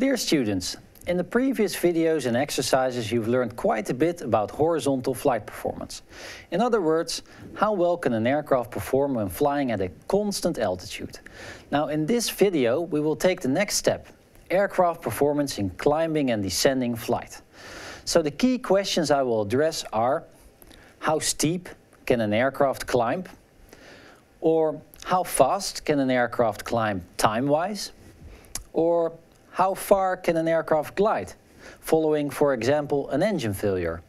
Dear students, in the previous videos and exercises you've learned quite a bit about horizontal flight performance. In other words, how well can an aircraft perform when flying at a constant altitude. Now in this video we will take the next step, aircraft performance in climbing and descending flight. So the key questions I will address are, how steep can an aircraft climb? Or how fast can an aircraft climb time-wise? Or how far can an aircraft glide, following, for example, an engine failure?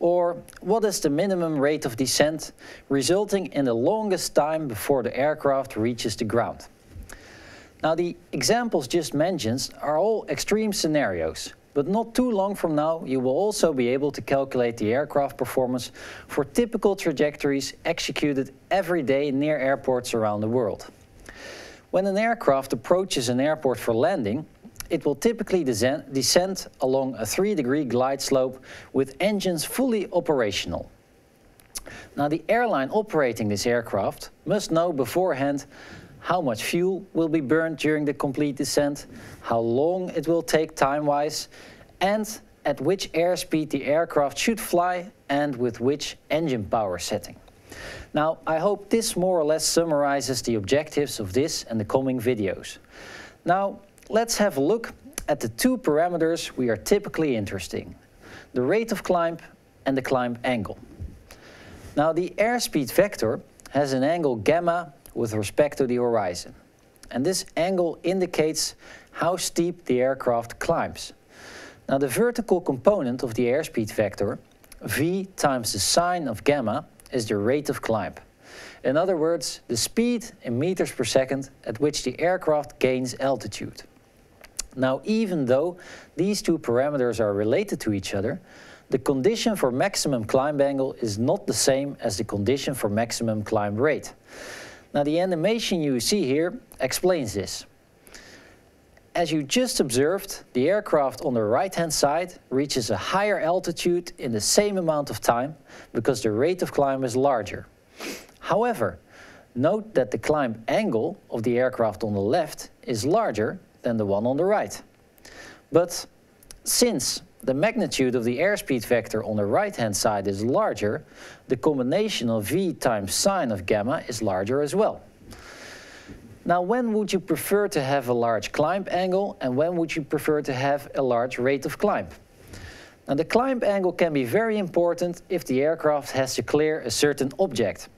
Or what is the minimum rate of descent, resulting in the longest time before the aircraft reaches the ground? Now the examples just mentioned are all extreme scenarios, but not too long from now you will also be able to calculate the aircraft performance for typical trajectories executed every day near airports around the world. When an aircraft approaches an airport for landing, it will typically descend along a 3 degree glide slope with engines fully operational. Now the airline operating this aircraft must know beforehand how much fuel will be burned during the complete descent, how long it will take time-wise, and at which airspeed the aircraft should fly and with which engine power setting. Now, I hope this more or less summarizes the objectives of this and the coming videos. Now, Let's have a look at the two parameters we are typically interested in, the rate of climb and the climb angle. Now the airspeed vector has an angle gamma with respect to the horizon. And this angle indicates how steep the aircraft climbs. Now the vertical component of the airspeed vector, v times the sine of gamma, is the rate of climb. In other words, the speed in meters per second at which the aircraft gains altitude. Now, even though these two parameters are related to each other, the condition for maximum climb angle is not the same as the condition for maximum climb rate. Now, the animation you see here explains this. As you just observed, the aircraft on the right-hand side reaches a higher altitude in the same amount of time because the rate of climb is larger. However, note that the climb angle of the aircraft on the left is larger than the one on the right. But since the magnitude of the airspeed vector on the right-hand side is larger, the combination of v times sine of gamma is larger as well. Now, when would you prefer to have a large climb angle and when would you prefer to have a large rate of climb? Now, the climb angle can be very important if the aircraft has to clear a certain object.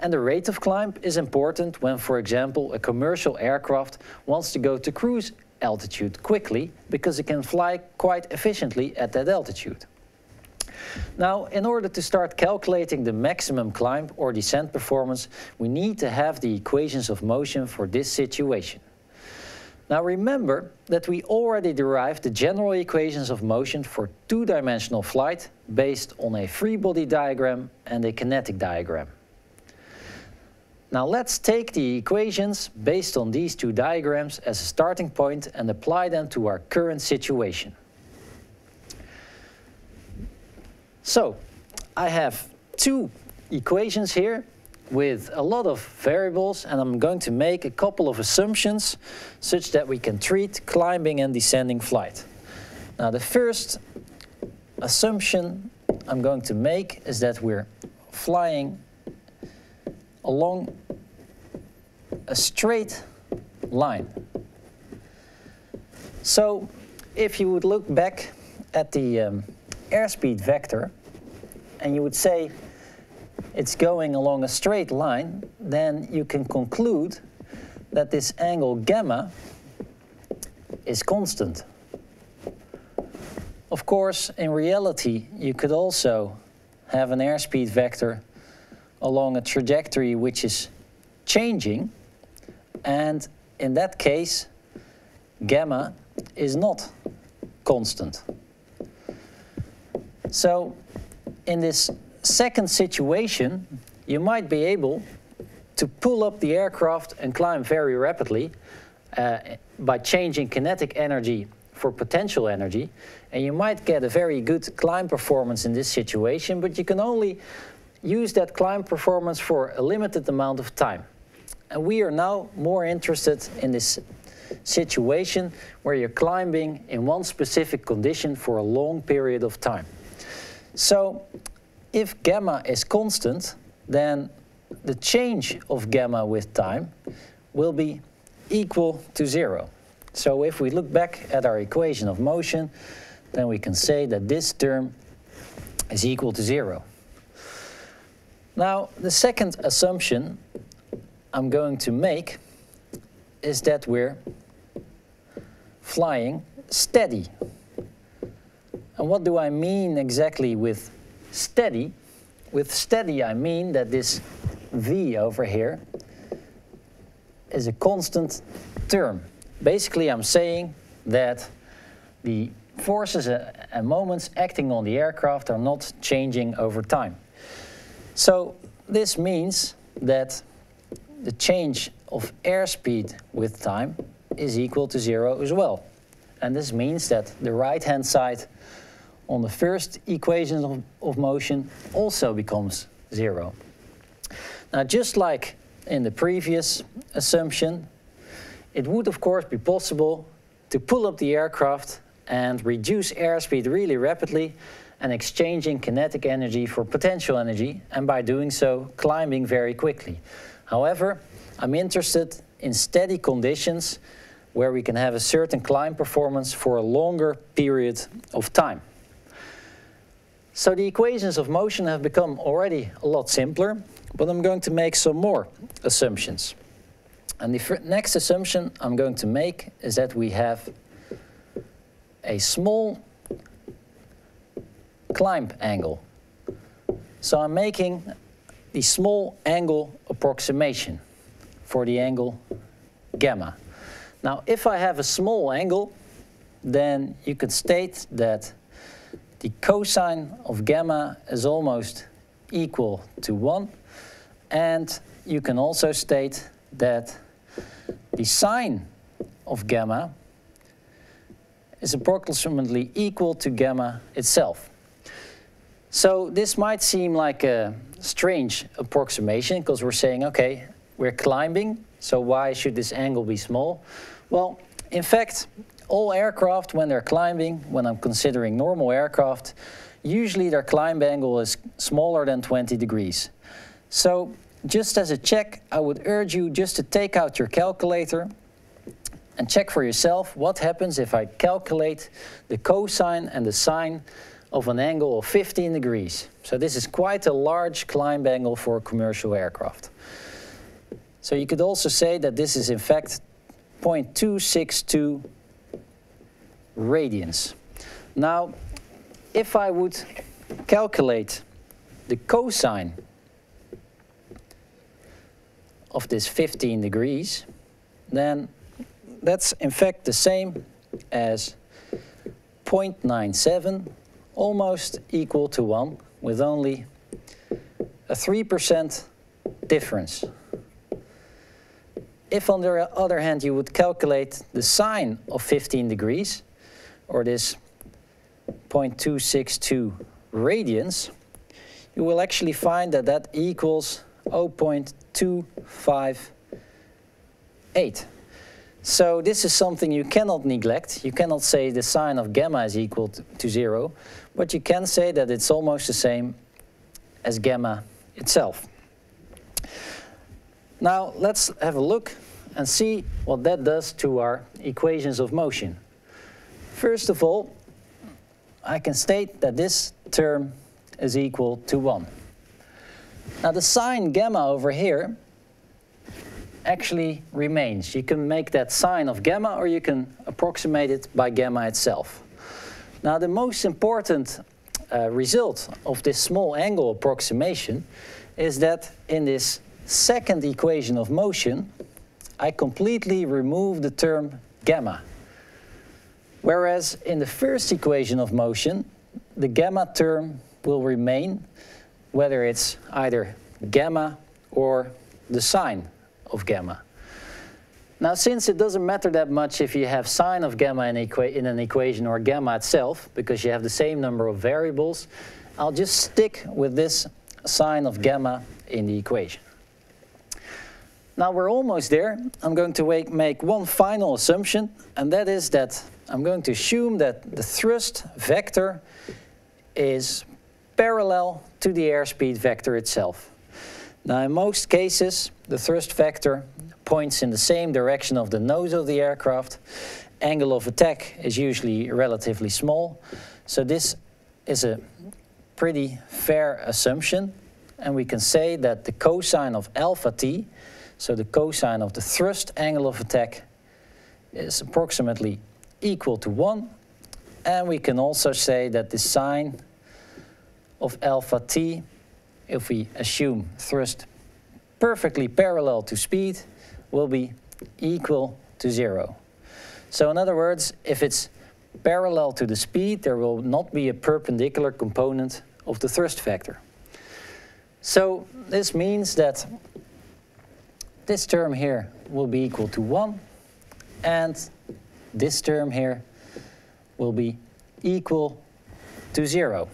And the rate of climb is important when, for example, a commercial aircraft wants to go to cruise altitude quickly because it can fly quite efficiently at that altitude. Now, in order to start calculating the maximum climb or descent performance, we need to have the equations of motion for this situation. Now remember that we already derived the general equations of motion for two-dimensional flight based on a free body diagram and a kinetic diagram. Now let's take the equations based on these two diagrams as a starting point and apply them to our current situation. So, I have two equations here with a lot of variables and I'm going to make a couple of assumptions such that we can treat climbing and descending flight. Now the first assumption I'm going to make is that we're flying along a straight line. So if you would look back at the um, airspeed vector and you would say it's going along a straight line, then you can conclude that this angle gamma is constant. Of course, in reality, you could also have an airspeed vector along a trajectory which is changing, and in that case, gamma is not constant. So in this second situation, you might be able to pull up the aircraft and climb very rapidly uh, by changing kinetic energy for potential energy. And you might get a very good climb performance in this situation, but you can only use that climb performance for a limited amount of time. And we are now more interested in this situation where you're climbing in one specific condition for a long period of time. So if gamma is constant, then the change of gamma with time will be equal to zero. So if we look back at our equation of motion, then we can say that this term is equal to zero. Now, the second assumption I'm going to make is that we're flying steady. And what do I mean exactly with steady? With steady, I mean that this v over here is a constant term. Basically, I'm saying that the forces and moments acting on the aircraft are not changing over time. So this means that the change of airspeed with time is equal to zero as well. And this means that the right-hand side on the first equation of, of motion also becomes zero. Now, just like in the previous assumption, it would of course be possible to pull up the aircraft and reduce airspeed really rapidly and exchanging kinetic energy for potential energy, and by doing so, climbing very quickly. However, I'm interested in steady conditions where we can have a certain climb performance for a longer period of time. So the equations of motion have become already a lot simpler, but I'm going to make some more assumptions. And the next assumption I'm going to make is that we have a small climb angle. So I'm making the small angle approximation for the angle gamma. Now, if I have a small angle, then you could state that the cosine of gamma is almost equal to 1. And you can also state that the sine of gamma is approximately equal to gamma itself. So this might seem like a strange approximation because we're saying, okay, we're climbing, so why should this angle be small? Well, in fact, all aircraft, when they're climbing, when I'm considering normal aircraft, usually their climb angle is smaller than 20 degrees. So just as a check, I would urge you just to take out your calculator and check for yourself what happens if I calculate the cosine and the sine of an angle of 15 degrees. So this is quite a large climb angle for a commercial aircraft. So you could also say that this is in fact 0.262 radians. Now, if I would calculate the cosine of this 15 degrees, then that's in fact the same as 0.97, almost equal to 1, with only a 3% difference. If on the other hand you would calculate the sine of 15 degrees, or this 0.262 radians, you will actually find that that equals 0.258. So this is something you cannot neglect. You cannot say the sine of gamma is equal to, zero, but you can say that it's almost the same as gamma itself. Now let's have a look and see what that does to our equations of motion. First of all, I can state that this term is equal to 1. Now the sine gamma over here actually remains. You can make that sine of gamma or you can approximate it by gamma itself. Now the most important uh, result of this small angle approximation is that in this second equation of motion, I completely remove the term gamma. Whereas in the first equation of motion, the gamma term will remain, whether it's either gamma or the sine of gamma. Now, since it doesn't matter that much if you have sine of gamma in, in, an equation or gamma itself, because you have the same number of variables, I'll just stick with this sine of gamma in the equation. now we're almost there. I'm going to make, make one final assumption, and that is that I'm going to assume that the thrust vector is parallel to the airspeed vector itself. Now in most cases, the thrust vector points in the same direction of the nose of the aircraft. Angle of attack is usually relatively small. So this is a pretty fair assumption. And we can say that the cosine of alpha t, so the cosine of the thrust angle of attack, is approximately equal to 1. And we can also say that the sine of alpha t, if we assume thrust perfectly parallel to speed, will be equal to 0. So in other words, if it's parallel to the speed, there will not be a perpendicular component of the thrust vector. So this means that this term here will be equal to 1 and this term here will be equal to 0.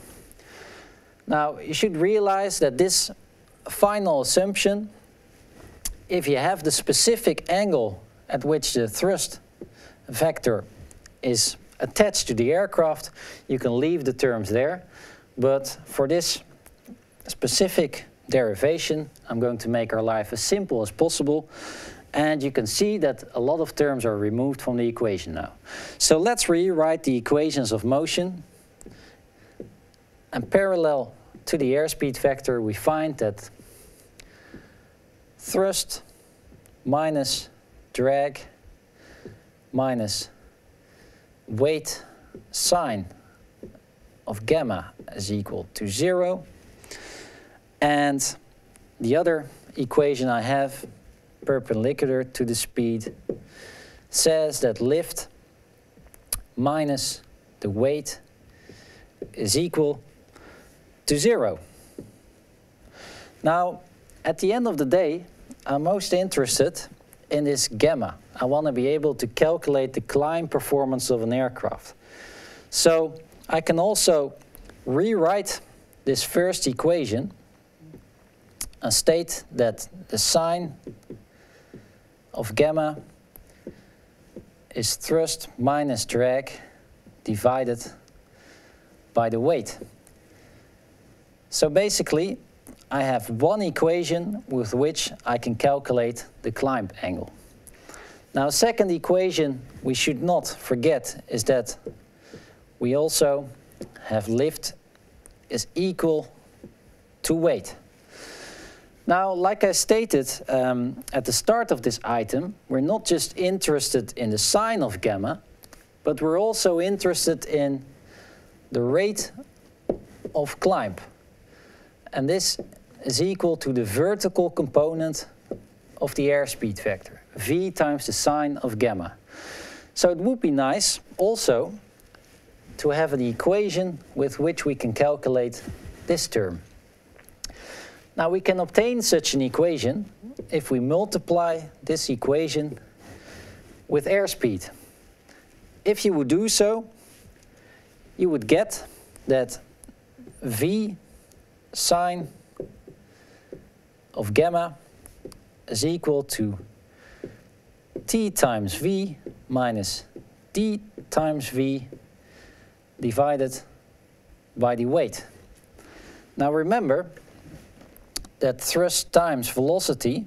Now you should realize that this final assumption, if you have the specific angle at which the thrust vector is attached to the aircraft, you can leave the terms there. But for this specific derivation, I'm going to make our life as simple as possible. And you can see that a lot of terms are removed from the equation now. So let's rewrite the equations of motion. And parallel to the airspeed vector, we find that thrust minus drag minus weight sine of gamma is equal to zero. And the other equation I have, perpendicular to the speed, says that lift minus the weight is equal to zero. Now, at the end of the day, I'm most interested in this gamma. I want to be able to calculate the climb performance of an aircraft. So I can also rewrite this first equation and state that the sine of gamma is thrust minus drag divided by the weight. So basically, I have one equation with which I can calculate the climb angle. Now, second equation we should not forget is that we also have lift is equal to weight. Now, like I stated um, at the start of this item, we're not just interested in the sine of gamma, but we're also interested in the rate of climb. And this is equal to the vertical component of the airspeed vector, v times the sine of gamma. So it would be nice also to have an equation with which we can calculate this term. Now we can obtain such an equation if we multiply this equation with airspeed. If you would do so, you would get that v sine of gamma is equal to t times v minus d times v divided by the weight. Now remember that thrust times velocity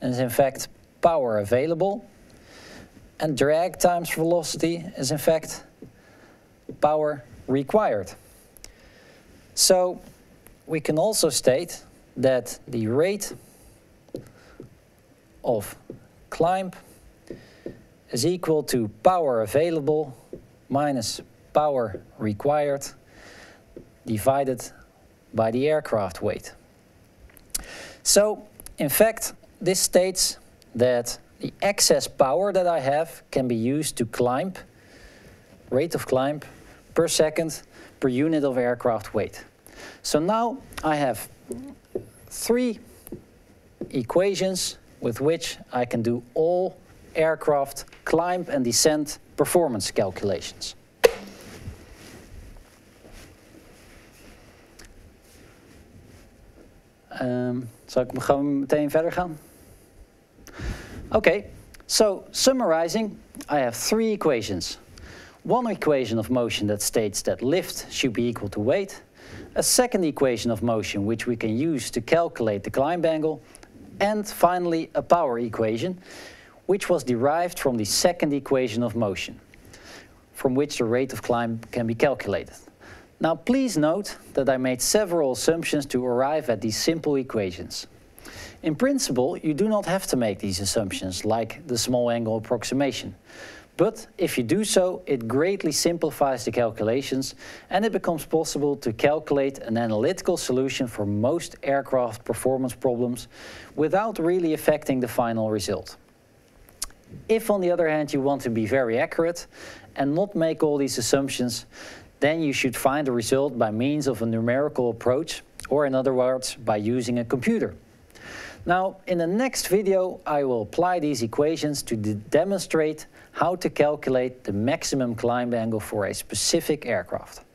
is in fact power available and drag times velocity is in fact power required. So we can also state that the rate of climb is equal to power available minus power required divided by the aircraft weight. So, in fact, this states that the excess power that I have can be used to climb, rate of climb, per second per unit of aircraft weight. So now I have three equations with which I can do all aircraft climb and descent performance calculations. Um, zal ik gewoon meteen verder gaan? Okay, so summarizing, I have three equations. One equation of motion that states that lift should be equal to weight, a second equation of motion which we can use to calculate the climb angle, and finally a power equation which was derived from the second equation of motion, from which the rate of climb can be calculated. Now please note that I made several assumptions to arrive at these simple equations. In principle, you do not have to make these assumptions, like the small angle approximation. But if you do so, it greatly simplifies the calculations and it becomes possible to calculate an analytical solution for most aircraft performance problems without really affecting the final result. If on the other hand you want to be very accurate and not make all these assumptions, then you should find the result by means of a numerical approach or in other words by using a computer. Now, in the next video, I will apply these equations to demonstrate how to calculate the maximum climb angle for a specific aircraft.